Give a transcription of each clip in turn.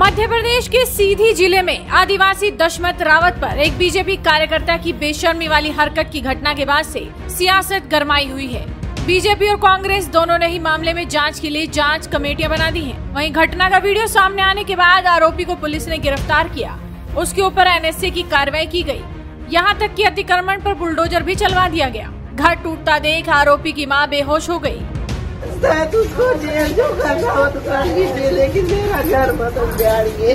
मध्य प्रदेश के सीधी ज़िले में आदिवासी दशमत रावत पर एक बीजेपी कार्यकर्ता की बेशर्मी वाली हरकत की घटना के बाद से सियासत गरमाई हुई है। बीजेपी और कांग्रेस दोनों ने ही मामले में जाँच के लिए जाँच कमेटियाँ बना दी हैं। वहीं घटना का वीडियो सामने आने के बाद आरोपी को पुलिस ने गिरफ़्तार किया। उसके ऊपर एनएसए की कार्रवाई की गई यहाँ तक की अतिक्रमण आरोप बुलडोजर भी चलवा दिया गया। घर टूटता देख आरोपी की माँ बेहोश हो गई शायद उसको जेल जो करना हो तो कर लीजिए लेकिन मेरा घर मत उजाड़िए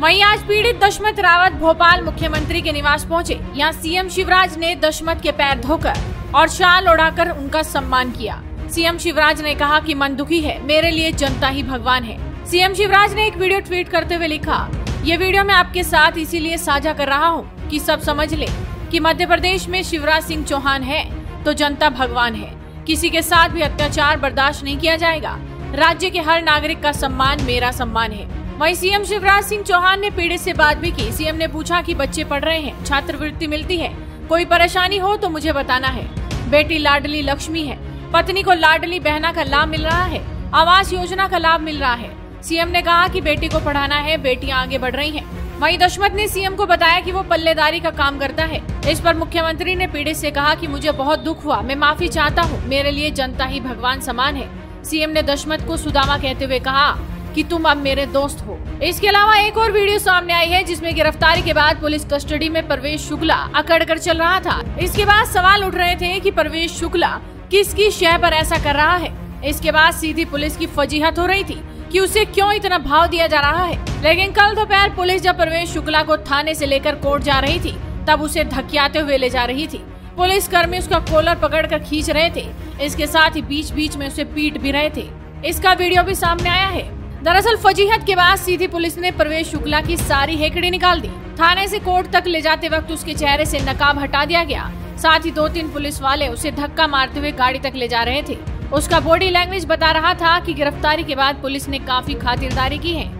वहीं आज पीड़ित दशमत रावत भोपाल मुख्यमंत्री के निवास पहुँचे। यहाँ सीएम शिवराज ने दशमत के पैर धोकर और शाल उड़ाकर उनका सम्मान किया। सीएम शिवराज ने कहा कि मन दुखी है, मेरे लिए जनता ही भगवान है। सीएम शिवराज ने एक वीडियो ट्वीट करते हुए लिखा, ये वीडियो मैं आपके साथ इसीलिए साझा कर रहा हूँ कि सब समझ ले। कि मध्य प्रदेश में शिवराज सिंह चौहान है तो जनता भगवान है। किसी के साथ भी अत्याचार बर्दाश्त नहीं किया जाएगा। राज्य के हर नागरिक का सम्मान, मेरा सम्मान है। वहीं सीएम शिवराज सिंह चौहान ने पीड़ित से बात भी की। सीएम ने पूछा कि बच्चे पढ़ रहे हैं, छात्रवृत्ति मिलती है। कोई परेशानी हो तो मुझे बताना है। बेटी लाडली लक्ष्मी है। पत्नी को लाडली बहना का लाभ मिल रहा है। आवास योजना का लाभ मिल रहा है। सीएम ने कहा कि बेटी को पढ़ाना है, बेटियाँ आगे बढ़ रही हैं। वहीं दशमत ने सीएम को बताया कि वो पल्लेदारी का काम करता है। इस पर मुख्यमंत्री ने पीड़ित से कहा कि मुझे बहुत दुख हुआ, मैं माफ़ी चाहता हूँ, मेरे लिए जनता ही भगवान समान है। सीएम ने दशमत को सुदामा कहते हुए कहा कि तुम अब मेरे दोस्त हो। इसके अलावा एक और वीडियो सामने आई है, जिसमें गिरफ्तारी के बाद पुलिस कस्टडी में परवेश शुक्ला अकड़ कर चल रहा था। इसके बाद सवाल उठ रहे थे कि परवेश शुक्ला किसकी शह पर ऐसा कर रहा है? इसके बाद सीधी पुलिस की फजीहत हो रही थी कि उसे क्यों इतना भाव दिया जा रहा है? लेकिन कल दोपहर पुलिस जब प्रवेश शुक्ला को थाने से लेकर कोर्ट जा रही थी, तब उसे धकियाते हुए ले जा रही थी। पुलिस कर्मी उसका कॉलर पकड़कर खींच रहे थे। इसके साथ ही बीच बीच में उसे पीट भी रहे थे। इसका वीडियो भी सामने आया है। दरअसल फजीहत के बाद सीधी पुलिस ने प्रवेश शुक्ला की सारी हेकड़ी निकाल दी। थाने से कोर्ट तक ले जाते वक्त उसके चेहरे से नकाब हटा दिया गया। साथ ही दो तीन पुलिस वाले उसे धक्का मारते हुए गाड़ी तक ले जा रहे थे। उसका बॉडी लैंग्वेज बता रहा था कि गिरफ्तारी के बाद पुलिस ने काफ़ी खातिरदारी की है।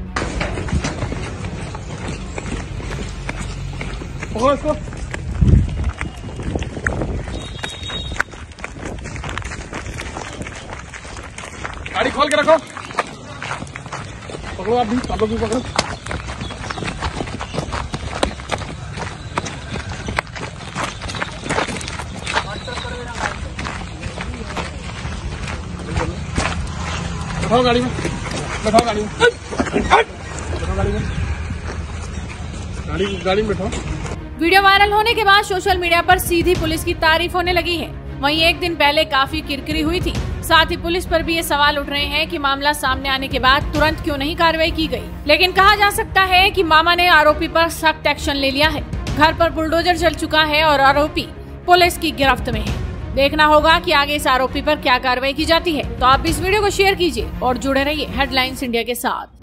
गाड़ी खोल के रखो। पकड़ो आप भी आप लोग भी पकड़ो। बैठाओ गाड़ी में बैठाओ गाड़ी में। बैठाओ गाड़ी में। गाड़ी गाड़ी में बैठाओ। वीडियो वायरल होने के बाद सोशल मीडिया पर सीधी पुलिस की तारीफ़ होने लगी है। वहीं एक दिन पहले काफ़ी किरकिरी हुई थी। साथ ही पुलिस पर भी ये सवाल उठ रहे हैं कि मामला सामने आने के बाद तुरंत क्यों नहीं कार्रवाई की गई? लेकिन कहा जा सकता है कि मामा ने आरोपी पर सख्त एक्शन ले लिया है। घर पर बुलडोजर चल चुका है और आरोपी पुलिस की गिरफ्त में है। देखना होगा कि आगे इस आरोपी पर क्या कार्रवाई की जाती है। तो आप इस वीडियो को शेयर कीजिए और जुड़े रहिए हेडलाइंस इंडिया के साथ।